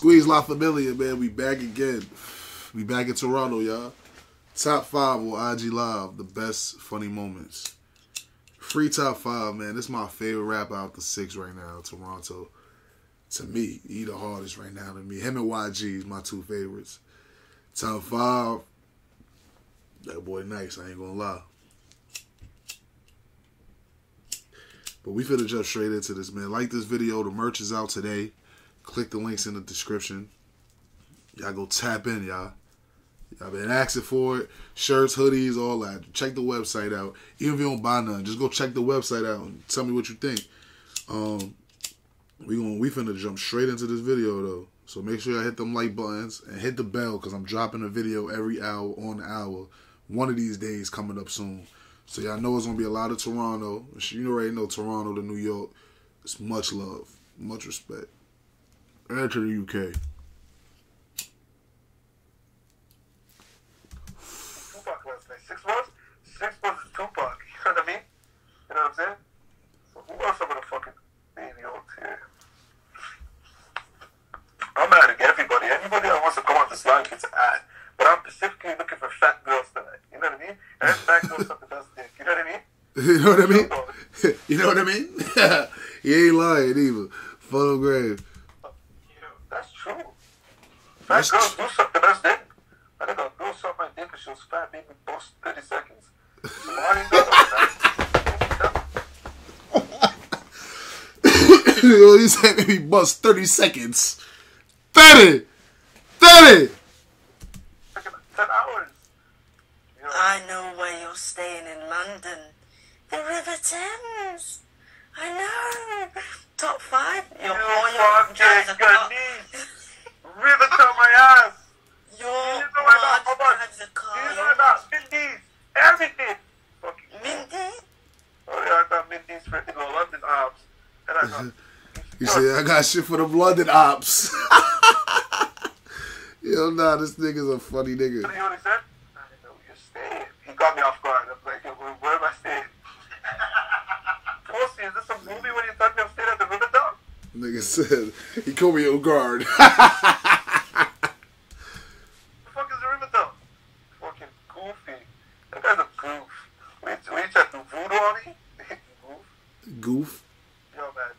Squeeze La Familia, man. We back again. We back in Toronto, y'all. Top five on IG Live, the best funny moments. Free top five, man. This is my favorite rapper out the six right now, Toronto. To me, he the hardest right now to me. Him and YG is my two favorites. Top five, that boy nice, I ain't gonna lie. But we finna jump straight into this, man. Like this video, the merch is out today. Click the links in the description. Y'all go tap in, y'all. Y'all been asking for it. Shirts, hoodies, all that. Check the website out. Even if you don't buy none, just go check the website out and tell me what you think. Um, we going we finna jump straight into this video though. So make sure y'all hit them like buttons and hit the bell because I'm dropping a video every hour on the hour. One of these days coming up soon. So y'all know it's gonna be a lot of Toronto. You already know Toronto to New York. It's much love, much respect. And to the UK. Tupac last night. Six months? Six months is Tupac. You know what I mean? You know what I'm saying? So who else I'm gonna fucking baby on here? I'm mad at everybody. Everybody that wants to come on this line gets ad. But I'm specifically looking for fat girls tonight. You know what I mean? And fat girls have the best dick. You know what I mean? You know what I mean? you know what I mean? he ain't lying either. Photo grave. That's true. Fat girls do suck the best dick. I think a girl sucked my dick and she was fat, made me bust 30 seconds. So why do you know that? you know, he said maybe bust 30 seconds. 30! 30! 10 hours. You know, I know where you're staying in London. The River Thames. I know. Top five. Your you boy fucking River to my ass. Your You know about, boy how much? You know about Mindy's. Everything. Fucking. Mindy? Oh yeah, I got Mindy's for the London ops. And I got. He said, I got shit for them London ops. Yo, nah, this nigga's a funny nigga. You know what he said? I didn't know where you're staying. He got me off guard. I was like, where, where am I staying? Pussy, is this a movie when you thought me I'm staying at the River Dog? Nigga said, he called me on guard. The fuck is the River Dog? Fucking goofy. That guy's a goof. Wait, wait, you tried to do voodoo on me? goof. Goof. Yo, man.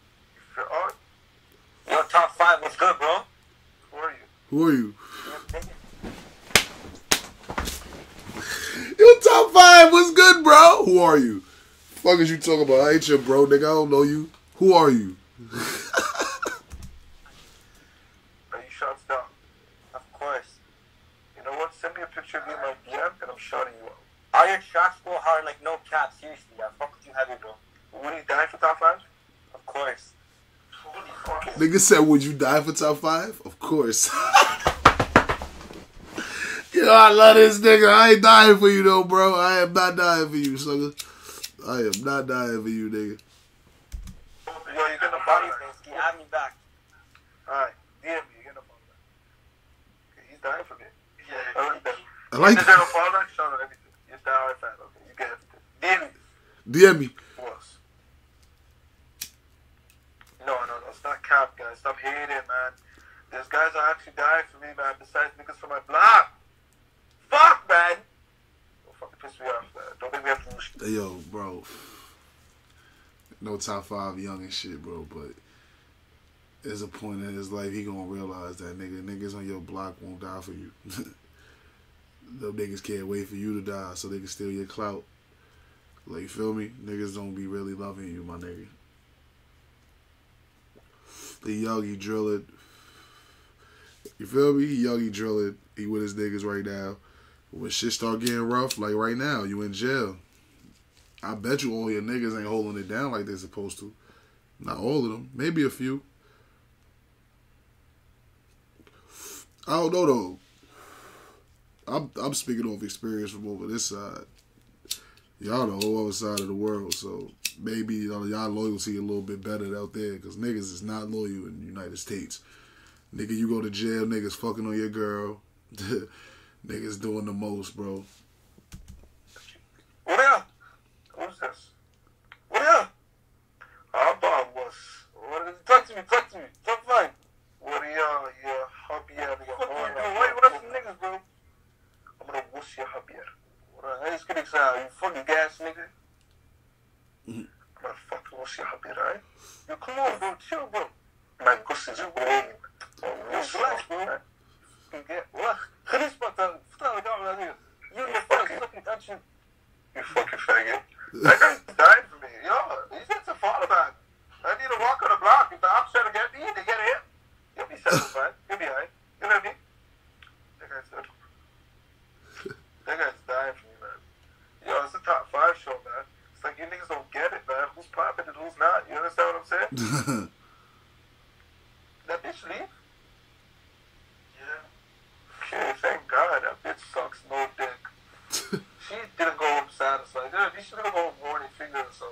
If you're on, Your top five was good, bro. who are you? You? Top five was good, bro. Who are you? Fuck is you talking about? I ain't your bro, nigga. I don't know you. Who are you? Are you shots down? Of course. You know what? Send me a picture of you in my DM and I'm shouting you out. All your tracks go hard like no cap. Seriously, I fuck with you heavy, bro. Would you die for top five? Of course. Nigga said, would you die for top five? Of course. Yo, I love this nigga. I ain't dying for you though, bro. I am not dying for you, sucker. I am not dying for you, nigga. Yo, you're gonna Body follow me. Bansky, add me back. Alright, DM me, you're gonna follow me. He's dying for me. Yeah, I like that. I like a follow back, shout everything. You're down with that, okay, you get everything. DM me. DM me. Who else? No, no, no, it's not cap, guys. Stop hating, man. There's guys that actually die for me, man, besides niggas from my block. Fuck, man! Don't fucking piss me off, man. Don't make me have to yo, bro. No top five young and shit, bro, but there's a point in his life he gonna realize that nigga niggas on your block won't die for you. Them niggas can't wait for you to die so they can steal your clout. Like, you feel me? Niggas don't be really loving you, my nigga. The young, he drilling. You feel me? He young, he drilling. He with his niggas right now. When shit start getting rough, like right now, you in jail. I bet you all your niggas ain't holding it down like they're supposed to. Not all of them. Maybe a few. I don't know though. I'm I'm speaking off experience from over this side. Y'all the whole other side of the world, so maybe you know, y'all loyalty a little bit better out there because niggas is not loyal in the United States. Nigga, you go to jail, niggas fucking on your girl. Niggas doing the most, bro. Yeah. What's this? Yeah. Our bomb was. What is, talk to me, talk to me. Talk fine. What are your, your What out of are you doing? what else niggas, bro? I'm gonna wuss your hobby out. Hey, excited. you fucking gas, nigga. I'm gonna fucking wuss your hobby, right? You come on, bro. Chill, bro. My pussy's a wave. Oh, relax, bro. Understand what I'm? That bitch leave? Yeah. Okay, thank God. That bitch sucks no dick. She didn't go home satisfied. Yeah, She didn't go home horny finger, so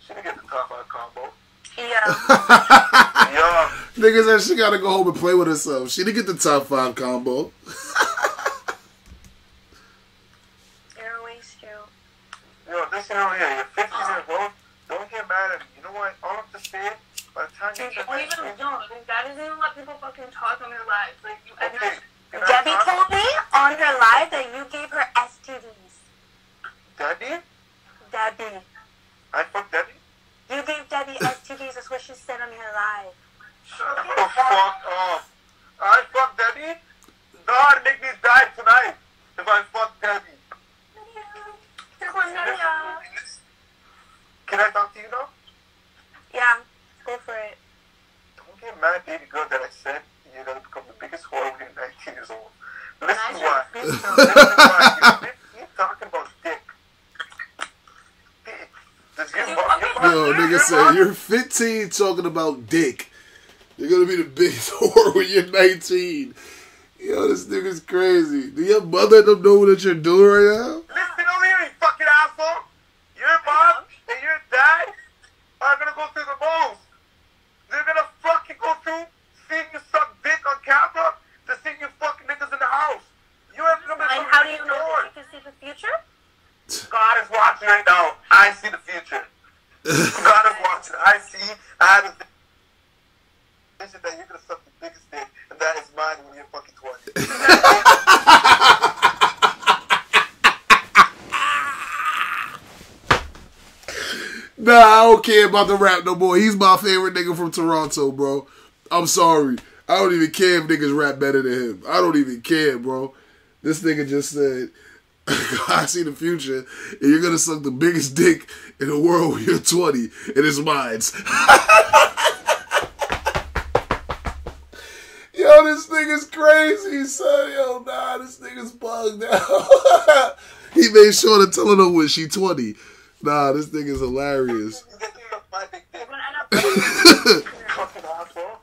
she didn't get the top five combo. Yeah. Yo, Nigga said she gotta go home and play with herself. She didn't get the top five combo. You're a waste, Joe. yo, listen over here. You're 15 years old. Don't get mad at me. You know what? All I'm just saying, by the time you Dude, get don't even don't. Like, that doesn't even let people fucking talk on their lives. Like, you, and Okay. that's- Debbie talk? told me on her live that you gave her STDs. Daddy? Debbie. I fuck Debbie? You gave Debbie STDs. That's what she said on her live. Shut the fuck up. I fuck Daddy? God, make me die tonight if I fuck Debbie. Can I talk to you now? Yeah, go for it. Don't get mad, baby girl, that I said you're gonna become the biggest whore when you're 19 years old. Listen why. Listen why. You're, you're talking about dick. Dick. Does your You mom- your fucking- mom- Yo, your nigga mom- said you're 15 talking about dick. You're gonna be the biggest whore when you're 19. Yo, this nigga's crazy. Do your mother and them know what you're doing right now? Listen over here, you fucking asshole. Your mom and your dad are gonna go through the most. They're gonna fucking go through seeing you suck dick on camera to seeing you fucking niggas in the house. You have to And how do you know that you can see the future? God is watching right now. I see the future. God is watching. I see. I have a vision that you're gonna suck the biggest dick, and that is mine when you're fucking 20. Nah, I don't care about the rap no more. He's my favorite nigga from Toronto, bro. I'm sorry. I don't even care if niggas rap better than him. I don't even care, bro. This nigga just said, I see the future, and you're gonna suck the biggest dick in the world when you're 20, and it's mine. Yo, this nigga's crazy, son. Yo, nah, this nigga's bugged out. he made sure to tell her when she 20. Nah, this nigga's hilarious. You get to suck my big dick. You're gonna end up. fucking asshole.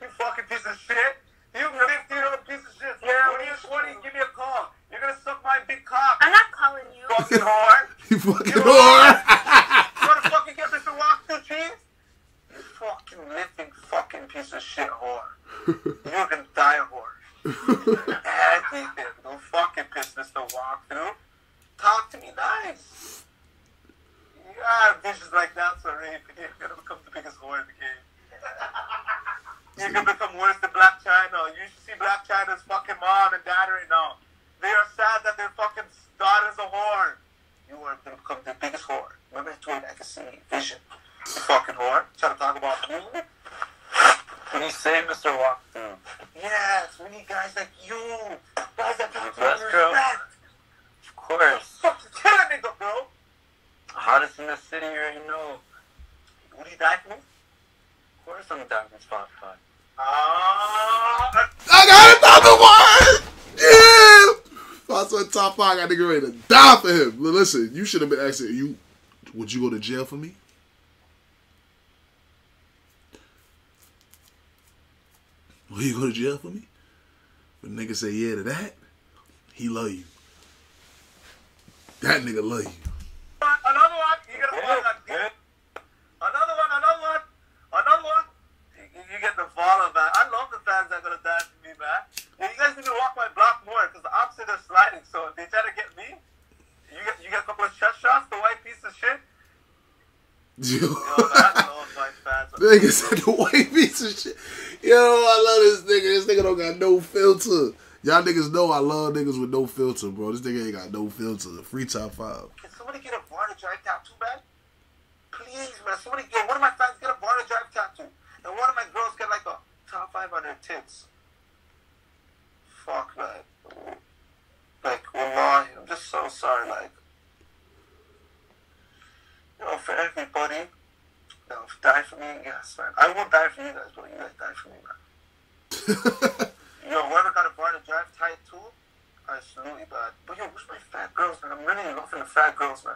You fucking piece of shit. You 15 year old piece of shit. When you're 20, give me a call. You're gonna suck my big cock. I'm not calling you. Fucking whore. You fucking You whore. You wanna fucking get Mr. Walk through cheese? You fucking living fucking piece of shit whore. You're gonna die a whore. Everything. Don't fucking piss Mr. Walk through. Talk to me nice. You have visions like that, so Ray, you're gonna become the biggest whore in the game. You're gonna become worse than Blac Chyna. You should see Blac Chyna's fucking mom and dad right now. They are sad that their fucking daughter's a whore. You are gonna become the biggest whore. Remember told you I can see vision. You fucking whore. Trying to talk about me? Do you say, Mr. Walkthrough? Yes, we need guys like you. Guys that to you true. respect. Of course. Fucking kill a nigga, bro. Hottest in the city, you already know. Would he die for me? Of course I'm down for Spotify. Ah, I got another one. Yeah. If I said top five, I got nigga ready to die for him. Listen, you should have been asking you. Would you go to jail for me? Will you go to jail for me? But nigga say yeah to that, he love you. That nigga love you. another one. You get a Good, one. good. Another one. Another one. Another one. You, you get the follow, man. I love the fans that are gonna die for me, man. Yeah, you guys need to walk my block more because the opposite are sliding. So if they try to get me, you get you get a couple of chest shots. The white piece of shit. Yo, man, I love my fans. Nigga said the white piece of shit. Yo, I love this nigga. This nigga don't got no filter. Y'all niggas know I love niggas with no filter, bro. This nigga ain't got no filter. Free top five. Can somebody get a Varna Drive tattoo, man? Please, man. Somebody get one of my fans get a Varna Drive tattoo, and one of my girls get like a top five on tits. Fuck, man. Like, wallahi, I'm just so sorry. Like, you know, for everybody, you know, die for me, yes, man. I won't die for you guys, but you guys die for me, man. Yo, whoever got a Varna Drive tattoo, I salute you, man. But yo, where's my fat girls, man? I'm really loving the fat girls, man.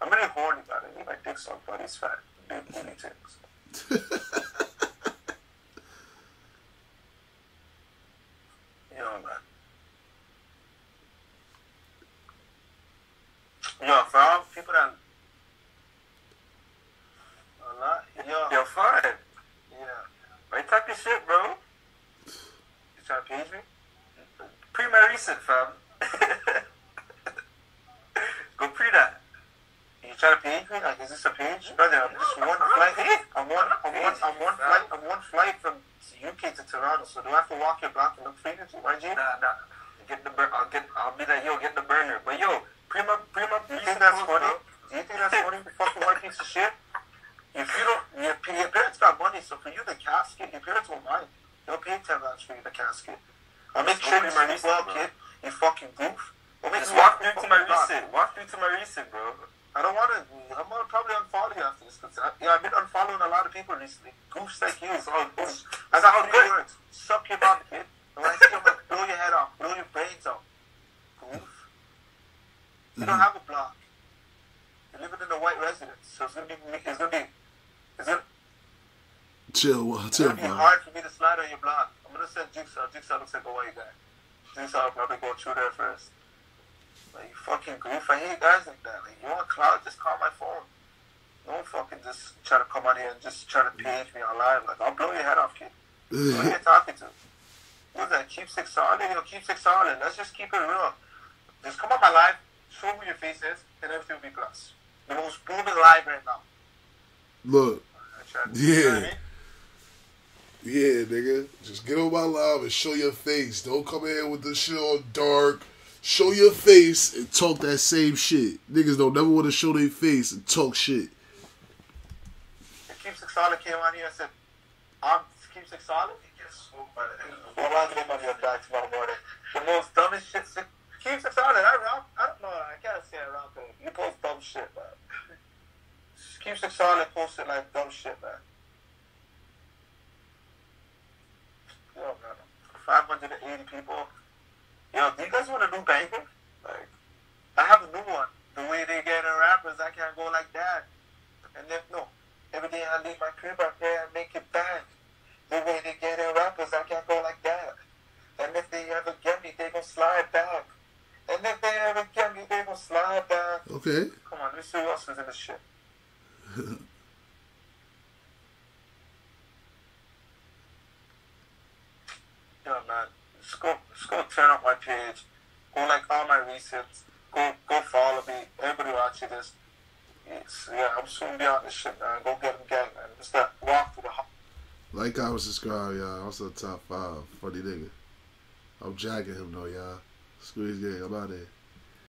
I'm really horny, man. I need my dick sucked fat, big booty chicks. Yo, man. Yo, for all people that. A lot. Yo. Yo, fine. Yeah. Why you talking shit, bro? You trying to page me? Pre my recent, fam. Go pre that. You trying to page me? Like, is this a page? Brother, I'm just one flight. I'm one, I'm one, I'm one flight, I'm one flight from UK to Toronto, so do I have to walk your block and look for you to YG? Nah, nah. Get the bur- I'll get. I'll be like, yo, get the burner. But yo, pre my Do you think that's funny? Do you think that's funny, you fucking white piece of shit? If you don't, your, your parents got money, so for you, the casket, your parents won't mind. They'll pay 10 dollars for you, the casket. I'll make Just sure you through my well, kid. You fucking goof. We'll make Just you walk through to my fucking block. recent. Walk through to my recent, bro. I don't want to. I'm gonna probably unfollow you after this because uh, yeah, I've been unfollowing a lot of people recently. Goofs like you. So goofs. I got three words. Suck your mom, kid. And when I see you, I'm blow your head off, blow your brains out. Goof. You don't have a block. You're living in a white residence, so it's gonna be. It's gonna be. It's gonna, Chill, it's gonna be bro. hard for me to slide on your block. Gonna send Jigsaw. Jigsaw looks like a white guy. Jigsaw probably go through there first. Like, you fucking goof. I hate guys like that. Like, you want a cloud, just call my phone. Don't fucking just try to come out here and just try to page me on live. Like, I'll blow your head off, kid. Who are you talking to? Who's that? Keep six solid? You know, keep six solid. Let's just keep it real. Just come on my live, show me your faces, and everything will be plus. The most booming live right now. Look, Yeah. You know what I mean? Yeah, nigga. Just get on my live and show your face. Don't come in with the shit all dark. Show your face and talk that same shit. Niggas don't never want to show their face and talk shit. And Keep Six came on here and said, I'm Keep Six He gets swooped by the Well, I'll get him on your back tomorrow morning. The most dumbest shit. Six, Keep Six Solid, I rock. I don't know. I can't say I rock him. You post dumb shit, man. Keep Six Solid posted like dumb shit, man. Yo, man. 580 people. Yo, do you guys want a new banger? Like, I have a new one. The way they get in rappers, I can't go like that. And if no, every day I leave my crib, I pray I make it back. The way they get in rappers, I can't go like that. And if they ever get me, they gon' slide back. And if they ever get me, they gon' slide back. Okay. Come on, let me see who else is in this shit. Yo, man, just go, go turn up my page. Go like all my recents. Go, go follow me. Everybody watching this. It's, yeah, I'm soon be on this shit, man. Go get them gang, man. Just that walk through the. Like, comment, subscribe, y'all. Also top five. Funny nigga. I'm jacking him though, y'all. Squeeze gang. I'm out.